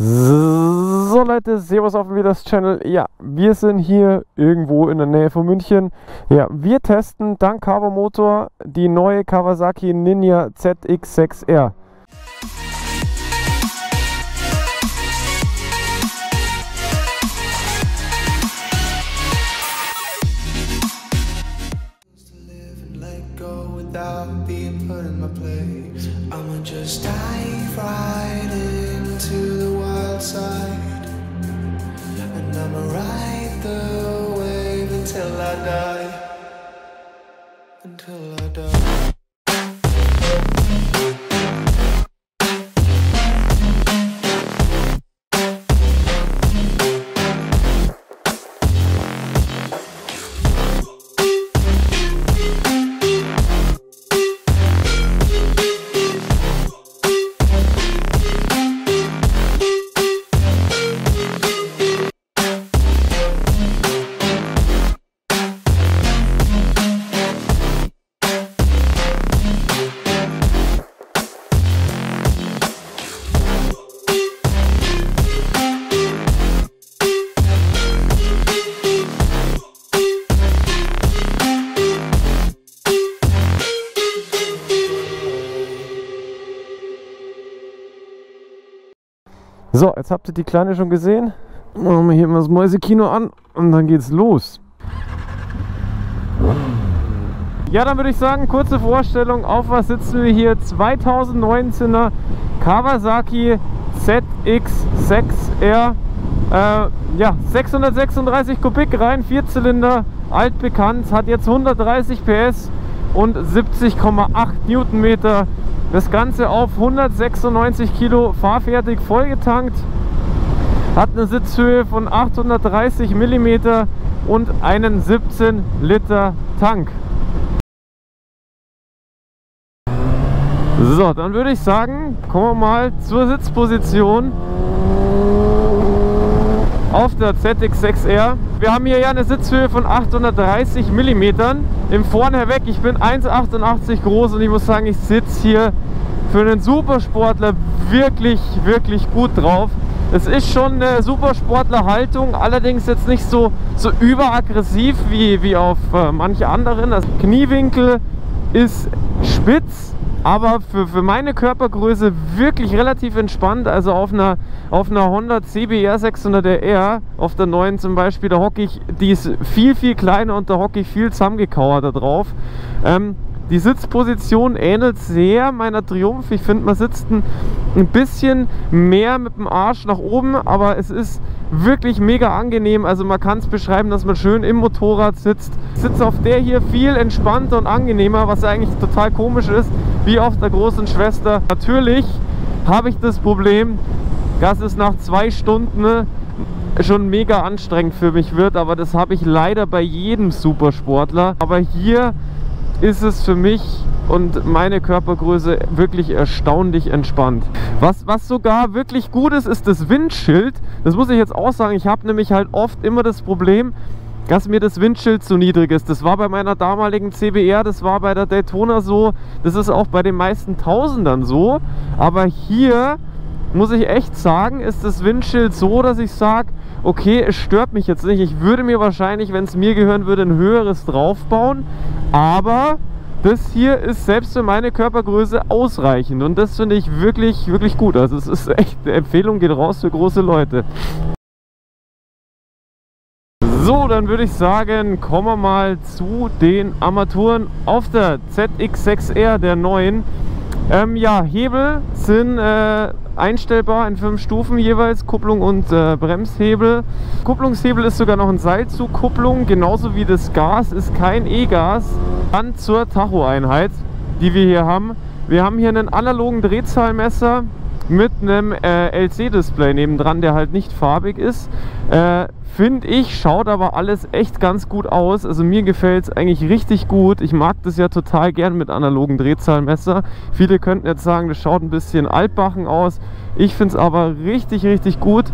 So Leute, Servus auf dem Vidas Channel. Ja, wir sind hier irgendwo in der Nähe von München. Ja, wir testen dank Carbo Motor die neue Kawasaki Ninja ZX6R. I die. So, jetzt habt ihr die Kleine schon gesehen. Machen wir hier mal das Mäusekino an und dann geht's los. Ja, dann würde ich sagen, kurze Vorstellung, auf was sitzen wir hier? 2019er Kawasaki ZX6R. Äh, ja, 636 Kubik rein, Vierzylinder, altbekannt, hat jetzt 130 PS und 70,8 Newtonmeter. Das Ganze auf 196 Kilo fahrfertig vollgetankt. Hat eine Sitzhöhe von 830 mm und einen 17 Liter Tank. So, dann würde ich sagen, kommen wir mal zur Sitzposition auf der ZX6R. Wir haben hier ja eine Sitzhöhe von 830 mm im Vorne herweg. Ich bin 1,88 groß und ich muss sagen, ich sitze hier für einen Supersportler wirklich, wirklich gut drauf. Es ist schon eine Supersportlerhaltung, allerdings jetzt nicht so, so überaggressiv wie, wie auf äh, manche anderen. Das Kniewinkel ist spitz, aber für, für meine Körpergröße wirklich relativ entspannt. Also auf einer, auf einer Honda CBR 600RR, auf der neuen zum Beispiel, da hocke ich, die ist viel, viel kleiner und da hocke ich viel zusammengekauert da drauf. Ähm, die Sitzposition ähnelt sehr meiner Triumph. Ich finde, man sitzt ein, ein bisschen mehr mit dem Arsch nach oben, aber es ist wirklich mega angenehm. Also man kann es beschreiben, dass man schön im Motorrad sitzt. Ich sitze auf der hier viel entspannter und angenehmer, was eigentlich total komisch ist, wie auf der großen Schwester. Natürlich habe ich das Problem, dass es nach zwei Stunden schon mega anstrengend für mich wird, aber das habe ich leider bei jedem Supersportler. Aber hier ist es für mich und meine Körpergröße wirklich erstaunlich entspannt. Was, was sogar wirklich gut ist, ist das Windschild. Das muss ich jetzt auch sagen. Ich habe nämlich halt oft immer das Problem, dass mir das Windschild zu niedrig ist. Das war bei meiner damaligen CBR, das war bei der Daytona so, das ist auch bei den meisten Tausendern so. Aber hier muss ich echt sagen, ist das Windschild so, dass ich sage, okay, es stört mich jetzt nicht. Ich würde mir wahrscheinlich, wenn es mir gehören würde, ein höheres draufbauen. Aber das hier ist selbst für meine Körpergröße ausreichend. Und das finde ich wirklich, wirklich gut. Also es ist echt, eine Empfehlung geht raus für große Leute. So, dann würde ich sagen, kommen wir mal zu den Armaturen auf der ZX6R der neuen. Ähm, ja, Hebel sind äh, einstellbar in fünf Stufen jeweils, Kupplung und äh, Bremshebel. Kupplungshebel ist sogar noch ein Seilzugkupplung, genauso wie das Gas ist kein E-Gas. Dann zur Tachoeinheit, die wir hier haben. Wir haben hier einen analogen Drehzahlmesser mit einem äh, LC-Display nebendran, der halt nicht farbig ist. Äh, Finde ich, schaut aber alles echt ganz gut aus. Also mir gefällt es eigentlich richtig gut. Ich mag das ja total gern mit analogen Drehzahlmesser. Viele könnten jetzt sagen, das schaut ein bisschen altbachen aus. Ich finde es aber richtig, richtig gut.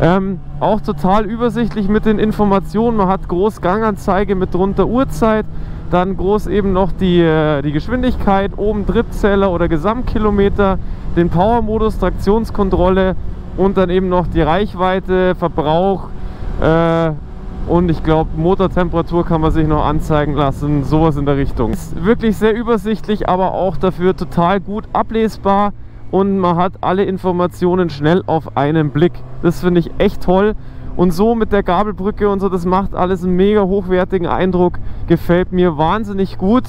Ähm, auch total übersichtlich mit den Informationen. Man hat groß Ganganzeige mit drunter Uhrzeit. Dann groß eben noch die, äh, die Geschwindigkeit, oben Triebzähler oder Gesamtkilometer, den Power-Modus, Traktionskontrolle und dann eben noch die Reichweite, Verbrauch äh, und ich glaube Motortemperatur kann man sich noch anzeigen lassen, sowas in der Richtung. Ist wirklich sehr übersichtlich, aber auch dafür total gut ablesbar und man hat alle Informationen schnell auf einen Blick. Das finde ich echt toll. Und so mit der Gabelbrücke und so, das macht alles einen mega hochwertigen Eindruck. Gefällt mir wahnsinnig gut.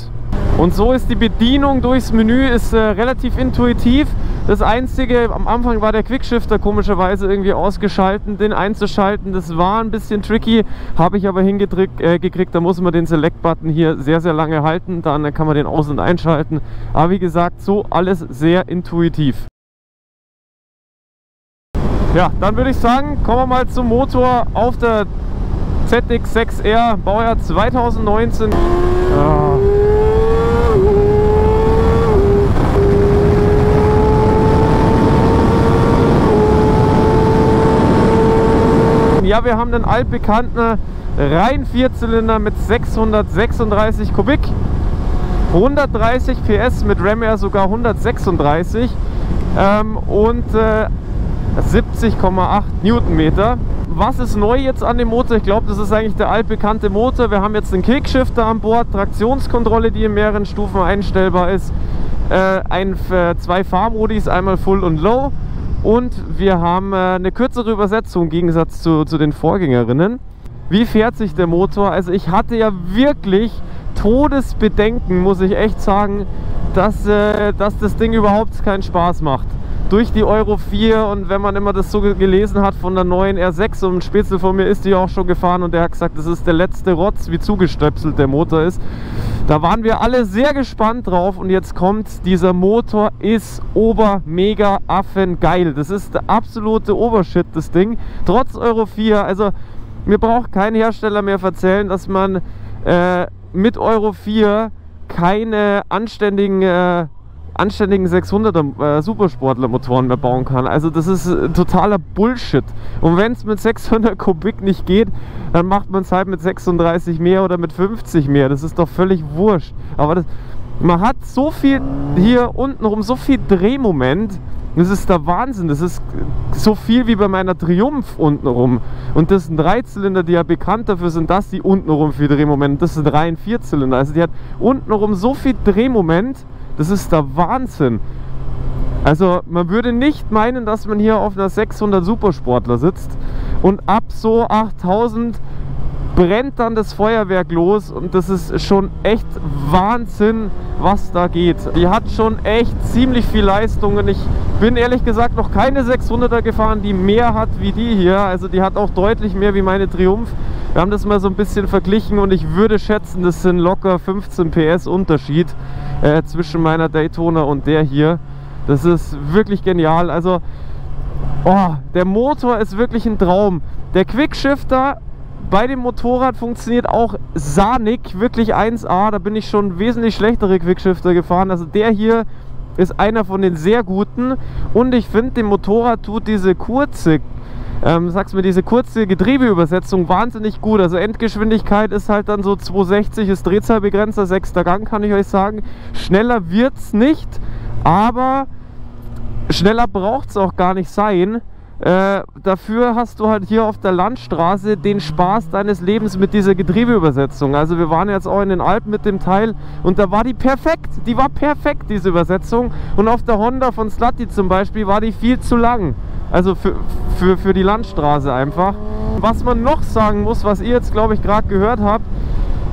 Und so ist die Bedienung durchs Menü ist äh, relativ intuitiv. Das einzige, am Anfang war der Quickshifter komischerweise irgendwie ausgeschalten. Den einzuschalten, das war ein bisschen tricky, habe ich aber hingekriegt. Äh, da muss man den Select-Button hier sehr, sehr lange halten. Dann kann man den aus- und einschalten. Aber wie gesagt, so alles sehr intuitiv. Ja, dann würde ich sagen, kommen wir mal zum Motor auf der ZX6R, Baujahr 2019. Ja. Ja, wir haben einen altbekannten rein Vierzylinder mit 636 Kubik, 130 PS mit Ram Air sogar 136 ähm, und äh, 70,8 Newtonmeter. Was ist neu jetzt an dem Motor? Ich glaube, das ist eigentlich der altbekannte Motor. Wir haben jetzt den Kickshifter an Bord, Traktionskontrolle, die in mehreren Stufen einstellbar ist, äh, ein, äh, zwei Fahrmodis, einmal Full und Low und wir haben äh, eine kürzere Übersetzung im Gegensatz zu, zu den Vorgängerinnen. Wie fährt sich der Motor? Also ich hatte ja wirklich Todesbedenken, muss ich echt sagen, dass, äh, dass das Ding überhaupt keinen Spaß macht. Durch die Euro 4 und wenn man immer das so gelesen hat von der neuen R6 und ein Spätzle von mir ist die auch schon gefahren und der hat gesagt, das ist der letzte Rotz, wie zugestöpselt der Motor ist. Da waren wir alle sehr gespannt drauf und jetzt kommt, dieser Motor ist ober mega affen geil. Das ist der absolute Obershit, das Ding. Trotz Euro 4, also mir braucht kein Hersteller mehr erzählen, dass man äh, mit Euro 4 keine anständigen äh, anständigen 600er äh, Supersportler-Motoren mehr bauen kann. Also das ist äh, totaler Bullshit. Und wenn es mit 600 Kubik nicht geht, dann macht man es halt mit 36 mehr oder mit 50 mehr. Das ist doch völlig wurscht. Aber das, man hat so viel hier unten rum, so viel Drehmoment. Das ist der Wahnsinn. Das ist so viel wie bei meiner Triumph untenrum. Und das sind Dreizylinder, die ja bekannt dafür sind, dass die untenrum viel Drehmoment. Das sind rein Vierzylinder. Also die hat untenrum so viel Drehmoment. Das ist der Wahnsinn. Also man würde nicht meinen, dass man hier auf einer 600 Supersportler sitzt und ab so 8000 brennt dann das Feuerwerk los und das ist schon echt Wahnsinn, was da geht. Die hat schon echt ziemlich viel Leistung und ich bin ehrlich gesagt noch keine 600er gefahren, die mehr hat wie die hier. Also die hat auch deutlich mehr wie meine Triumph. Wir haben das mal so ein bisschen verglichen und ich würde schätzen, das sind locker 15 PS Unterschied äh, zwischen meiner Daytona und der hier. Das ist wirklich genial. Also, oh, der Motor ist wirklich ein Traum. Der Quickshifter bei dem Motorrad funktioniert auch sahnig, wirklich 1A. Da bin ich schon wesentlich schlechtere Quickshifter gefahren. Also der hier ist einer von den sehr guten. Und ich finde, dem Motorrad tut diese kurze ähm, sagst mir, diese kurze Getriebeübersetzung wahnsinnig gut. Also Endgeschwindigkeit ist halt dann so 260, ist Drehzahlbegrenzer, sechster Gang kann ich euch sagen. Schneller wird es nicht, aber schneller braucht es auch gar nicht sein. Äh, dafür hast du halt hier auf der Landstraße den Spaß deines Lebens mit dieser Getriebeübersetzung. Also wir waren jetzt auch in den Alpen mit dem Teil und da war die perfekt. Die war perfekt, diese Übersetzung. Und auf der Honda von Slatti zum Beispiel war die viel zu lang. Also für, für, für die Landstraße einfach. Was man noch sagen muss, was ihr jetzt glaube ich gerade gehört habt,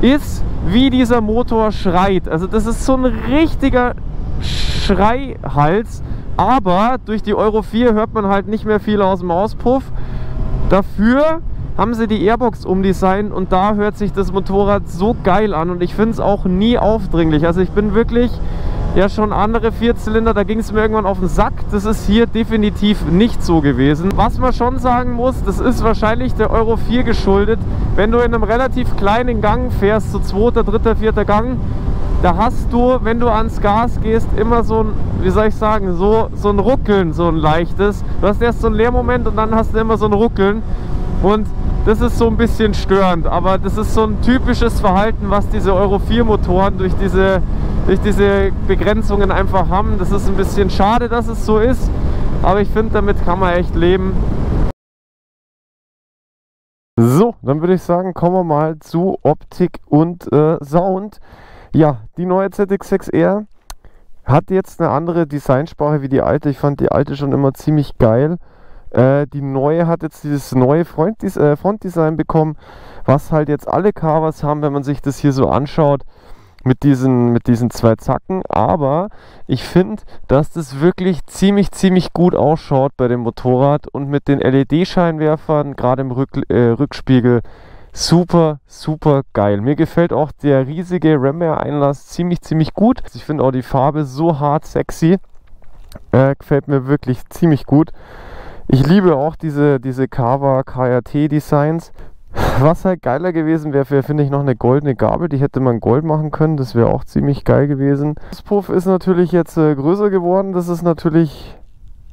ist, wie dieser Motor schreit. Also das ist so ein richtiger Schreihals. Aber durch die Euro 4 hört man halt nicht mehr viel aus dem Auspuff. Dafür haben sie die Airbox umdesignt und da hört sich das Motorrad so geil an und ich finde es auch nie aufdringlich. Also ich bin wirklich ja schon andere Vierzylinder, da ging es mir irgendwann auf den Sack. Das ist hier definitiv nicht so gewesen. Was man schon sagen muss, das ist wahrscheinlich der Euro 4 geschuldet. Wenn du in einem relativ kleinen Gang fährst, so zweiter, dritter, vierter Gang, da hast du, wenn du ans Gas gehst, immer so ein, wie soll ich sagen, so, so ein Ruckeln, so ein leichtes. Du hast erst so einen Leermoment und dann hast du immer so ein Ruckeln. Und das ist so ein bisschen störend, aber das ist so ein typisches Verhalten, was diese Euro 4 Motoren durch diese, durch diese Begrenzungen einfach haben. Das ist ein bisschen schade, dass es so ist. aber ich finde, damit kann man echt leben. So, dann würde ich sagen, kommen wir mal zu Optik und äh, Sound. Ja, die neue ZX6R hat jetzt eine andere Designsprache wie die alte. Ich fand die alte schon immer ziemlich geil. Äh, die neue hat jetzt dieses neue äh, Frontdesign bekommen, was halt jetzt alle Covers haben, wenn man sich das hier so anschaut mit diesen, mit diesen zwei Zacken. Aber ich finde, dass das wirklich ziemlich, ziemlich gut ausschaut bei dem Motorrad und mit den LED-Scheinwerfern, gerade im Rück, äh, Rückspiegel, super, super geil. Mir gefällt auch der riesige Ramair-Einlass ziemlich, ziemlich gut. Ich finde auch die Farbe so hart sexy. Äh, gefällt mir wirklich ziemlich gut. Ich liebe auch diese, diese Kawa KRT Designs. Was halt geiler gewesen wäre, finde ich noch eine goldene Gabel. Die hätte man gold machen können. Das wäre auch ziemlich geil gewesen. Das Puff ist natürlich jetzt äh, größer geworden. Das ist natürlich,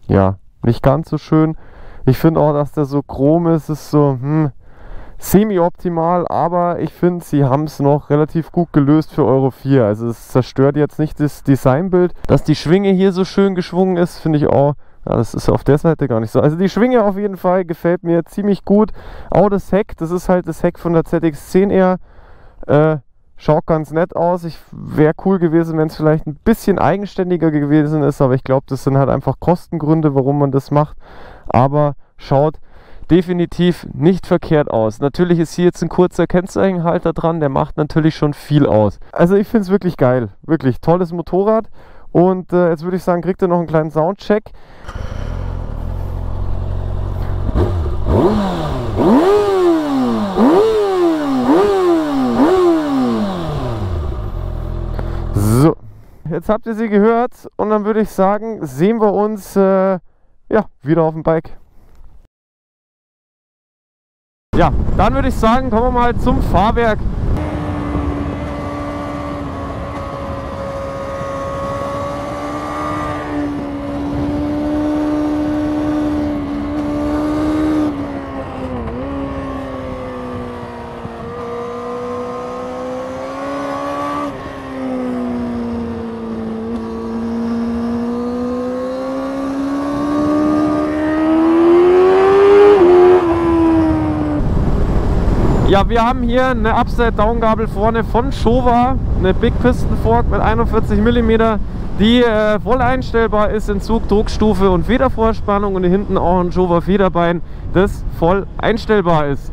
ja, nicht ganz so schön. Ich finde auch, dass der so chrom ist. Ist so, hm, semi-optimal, aber ich finde, sie haben es noch relativ gut gelöst für Euro 4. Also es zerstört jetzt nicht das Designbild. Dass die Schwinge hier so schön geschwungen ist, finde ich auch, ja, das ist auf der Seite gar nicht so. Also die Schwinge auf jeden Fall gefällt mir ziemlich gut. Auch das Heck, das ist halt das Heck von der ZX10R. Äh, schaut ganz nett aus. Ich wäre cool gewesen, wenn es vielleicht ein bisschen eigenständiger gewesen ist, aber ich glaube, das sind halt einfach Kostengründe, warum man das macht. Aber schaut definitiv nicht verkehrt aus. Natürlich ist hier jetzt ein kurzer Kennzeichenhalter dran, der macht natürlich schon viel aus. Also ich finde es wirklich geil, wirklich tolles Motorrad. Und äh, jetzt würde ich sagen, kriegt ihr noch einen kleinen Soundcheck. So, jetzt habt ihr sie gehört und dann würde ich sagen, sehen wir uns äh, ja, wieder auf dem Bike. Ja, dann würde ich sagen, kommen wir mal zum Fahrwerk. Wir haben hier eine Upside-Down-Gabel vorne von Showa, eine Big Piston Fork mit 41 mm, die äh, voll einstellbar ist in Zug, Druckstufe und Federvorspannung und hinten auch ein Showa Federbein, das voll einstellbar ist.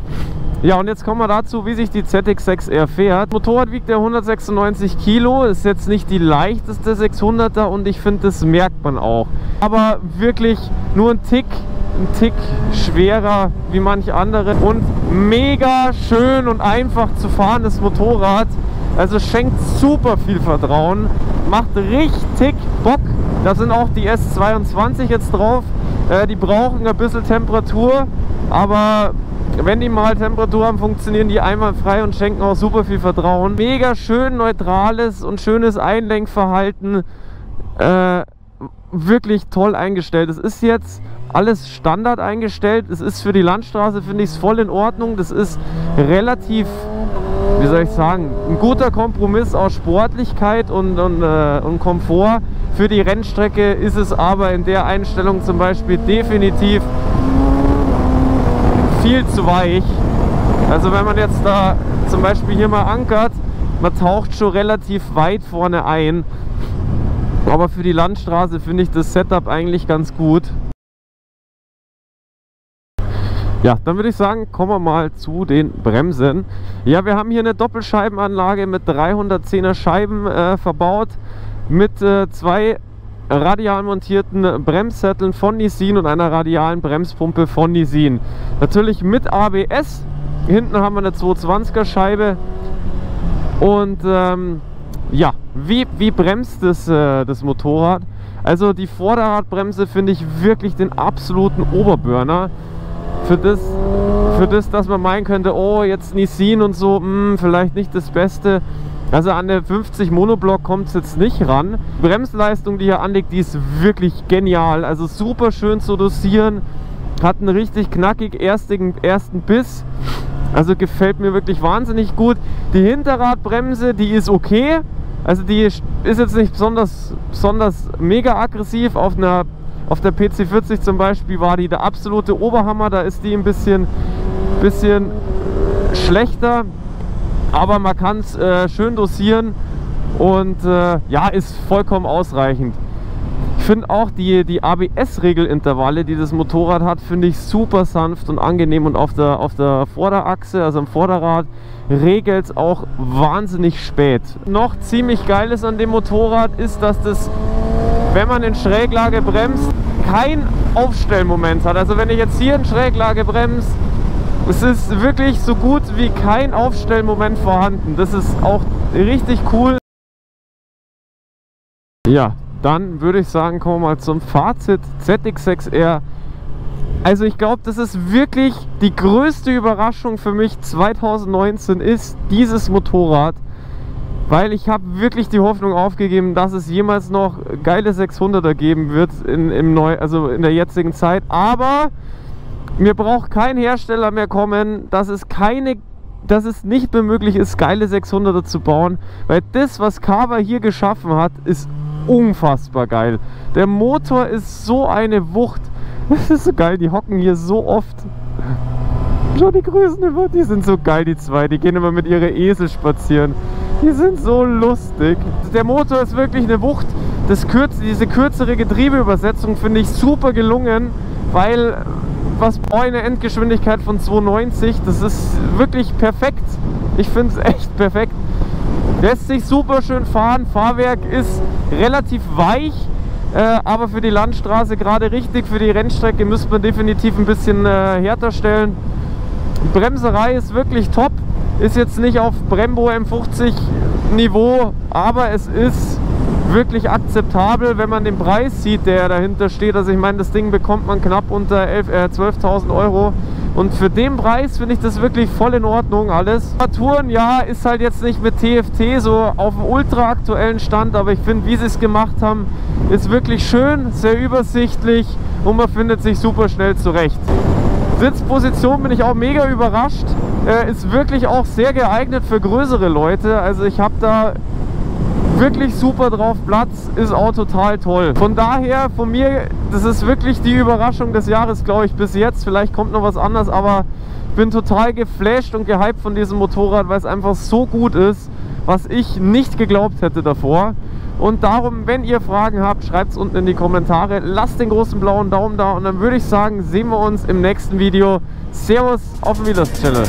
Ja, und jetzt kommen wir dazu, wie sich die ZX6R fährt. Motorrad wiegt ja 196 Kilo, ist jetzt nicht die leichteste 600er und ich finde, das merkt man auch. Aber wirklich nur ein Tick ein Tick schwerer wie manch andere und mega schön und einfach zu fahrendes Motorrad. Also schenkt super viel Vertrauen, macht richtig Bock. Da sind auch die S22 jetzt drauf. Äh, die brauchen ein bisschen Temperatur, aber wenn die mal Temperatur haben, funktionieren die einwandfrei und schenken auch super viel Vertrauen. Mega schön neutrales und schönes Einlenkverhalten. Äh, wirklich toll eingestellt. Es ist jetzt alles Standard eingestellt. Es ist für die Landstraße, finde ich es voll in Ordnung. Das ist relativ, wie soll ich sagen, ein guter Kompromiss aus Sportlichkeit und, und, äh, und Komfort. Für die Rennstrecke ist es aber in der Einstellung zum Beispiel definitiv viel zu weich. Also wenn man jetzt da zum Beispiel hier mal ankert, man taucht schon relativ weit vorne ein. Aber für die Landstraße finde ich das Setup eigentlich ganz gut. Ja, dann würde ich sagen, kommen wir mal zu den Bremsen. Ja, wir haben hier eine Doppelscheibenanlage mit 310er Scheiben äh, verbaut, mit äh, zwei radial montierten Bremssätteln von Nissin und einer radialen Bremspumpe von Nissin. Natürlich mit ABS. Hinten haben wir eine 220er Scheibe. Und ähm, ja, wie, wie bremst das, äh, das Motorrad? Also die Vorderradbremse finde ich wirklich den absoluten Oberburner für das, für das, dass man meinen könnte, oh, jetzt Nissin und so, mh, hm, vielleicht nicht das Beste. Also an der 50 Monoblock kommt es jetzt nicht ran. Die Bremsleistung, die hier anliegt, die ist wirklich genial. Also super schön zu dosieren. Hat einen richtig knackig ersten, ersten Biss. Also gefällt mir wirklich wahnsinnig gut. Die Hinterradbremse, die ist okay. Also die ist jetzt nicht besonders, besonders mega aggressiv auf einer Auf der PC40 zum Beispiel war die der absolute Oberhammer. Da ist die ein bisschen, bisschen schlechter, aber man kann es äh, schön dosieren und äh, ja, ist vollkommen ausreichend. Ich finde auch die, die ABS-Regelintervalle, die das Motorrad hat, finde ich super sanft und angenehm und auf der, auf der Vorderachse, also am Vorderrad, regelt es auch wahnsinnig spät. Noch ziemlich geil ist an dem Motorrad ist, dass das, wenn man in Schräglage bremst, kein Aufstellmoment hat. Also wenn ich jetzt hier in Schräglage bremse, es ist wirklich so gut wie kein Aufstellmoment vorhanden. Das ist auch richtig cool. Ja, dann würde ich sagen, kommen wir mal zum Fazit ZX6R. Also ich glaube, das ist wirklich die größte Überraschung für mich 2019 ist dieses Motorrad, weil ich habe wirklich die Hoffnung aufgegeben, dass es jemals noch geile 600er geben wird in, im Neu also in der jetzigen Zeit. Aber mir braucht kein Hersteller mehr kommen, dass es keine dass es nicht mehr möglich ist, geile 600er zu bauen, weil das, was Carver hier geschaffen hat, ist unfassbar geil. Der Motor ist so eine Wucht. Das ist so geil, die hocken hier so oft. Schau die Größen über, die sind so geil, die zwei. Die gehen immer mit ihrer Esel spazieren. Die sind so lustig. Der Motor ist wirklich eine Wucht. Das kürz, diese kürzere Getriebeübersetzung finde ich super gelungen, weil was brauche eine Endgeschwindigkeit von 290? Das ist wirklich perfekt. Ich finde es echt perfekt. Lässt sich super schön fahren. Fahrwerk ist relativ weich, äh, aber für die Landstraße gerade richtig. Für die Rennstrecke müsste man definitiv ein bisschen äh, härter stellen. Die Bremserei ist wirklich top. Ist jetzt nicht auf Brembo M50 Niveau, aber es ist wirklich akzeptabel, wenn man den Preis sieht, der dahinter steht. Also ich meine, das Ding bekommt man knapp unter äh, 12.000 Euro. Und für den Preis finde ich das wirklich voll in Ordnung alles. Touren, ja, ist halt jetzt nicht mit TFT so auf dem ultra aktuellen Stand, aber ich finde, wie sie es gemacht haben, ist wirklich schön, sehr übersichtlich und man findet sich super schnell zurecht. Sitzposition bin ich auch mega überrascht. Äh, ist wirklich auch sehr geeignet für größere Leute. Also ich habe da wirklich super drauf Platz, ist auch total toll. Von daher, von mir, das ist wirklich die Überraschung des Jahres, glaube ich, bis jetzt. Vielleicht kommt noch was anderes, aber ich bin total geflasht und gehypt von diesem Motorrad, weil es einfach so gut ist, was ich nicht geglaubt hätte davor. Und darum, wenn ihr Fragen habt, schreibt es unten in die Kommentare. Lasst den großen blauen Daumen da und dann würde ich sagen, sehen wir uns im nächsten Video. Servus, auf Wiedersehen.